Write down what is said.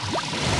Yeah.